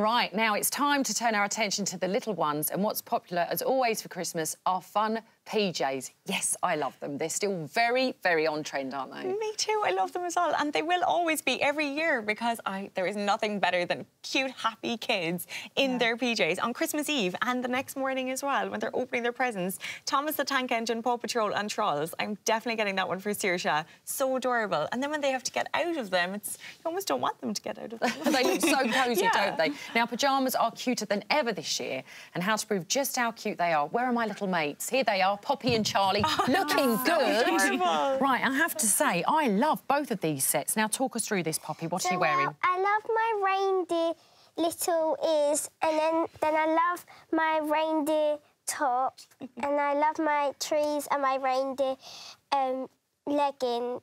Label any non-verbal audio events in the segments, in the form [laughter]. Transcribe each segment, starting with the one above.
Right, now it's time to turn our attention to the little ones and what's popular, as always, for Christmas are fun PJs. Yes, I love them. They're still very, very on trend, aren't they? Me too. I love them as well. And they will always be every year because I there is nothing better than cute, happy kids in yeah. their PJs on Christmas Eve and the next morning as well when they're opening their presents. Thomas the Tank Engine, Paw Patrol and Trolls. I'm definitely getting that one for Saoirse. So adorable. And then when they have to get out of them, it's you almost don't want them to get out of them. [laughs] they look so cosy, [laughs] yeah. don't they? Now, pyjamas are cuter than ever this year. And how to prove just how cute they are, where are my little mates? Here they are, Poppy and Charlie, [laughs] oh, looking good. Right, I have to say, I love both of these sets. Now, talk us through this, Poppy. What so, are you wearing? Well, I love my reindeer little ears, and then, then I love my reindeer top, [laughs] and I love my trees and my reindeer um, leggings,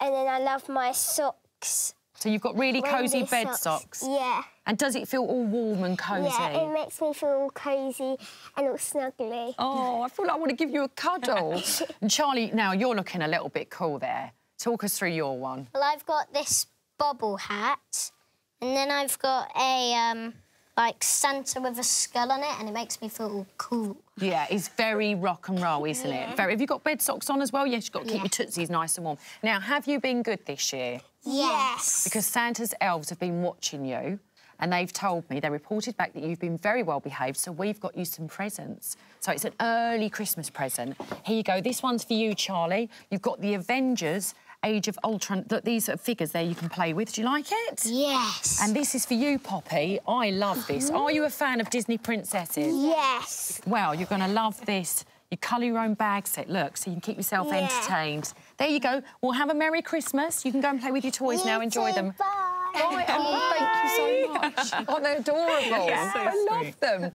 and then I love my socks. So you've got really cosy bed socks. socks. Yeah. And does it feel all warm and cosy? Yeah, it makes me feel all cosy and all snuggly. Oh, I feel like I want to give you a cuddle. [laughs] and Charlie, now you're looking a little bit cool there. Talk us through your one. Well, I've got this bobble hat, and then I've got a um, like Santa with a skull on it, and it makes me feel cool. Yeah, it's very rock and roll, isn't yeah. it? Very. Have you got bed socks on as well? Yes, you've got to keep yeah. your tootsies nice and warm. Now, have you been good this year? Yes. Because Santa's elves have been watching you and they've told me, they reported back that you've been very well behaved, so we've got you some presents. So it's an early Christmas present. Here you go. This one's for you, Charlie. You've got the Avengers Age of Ultron. Look, these are figures there you can play with. Do you like it? Yes. And this is for you, Poppy. I love this. Mm-hmm. Are you a fan of Disney princesses? Yes. Well, you're going to love this. You colour your own bag set, look, so you can keep yourself yeah. entertained. There you go. Well, have a Merry Christmas. You can go and play with your toys you now. Enjoy too. them. Bye. Bye. Oh, thank you so much. Oh, they're adorable. Yeah, so I love them.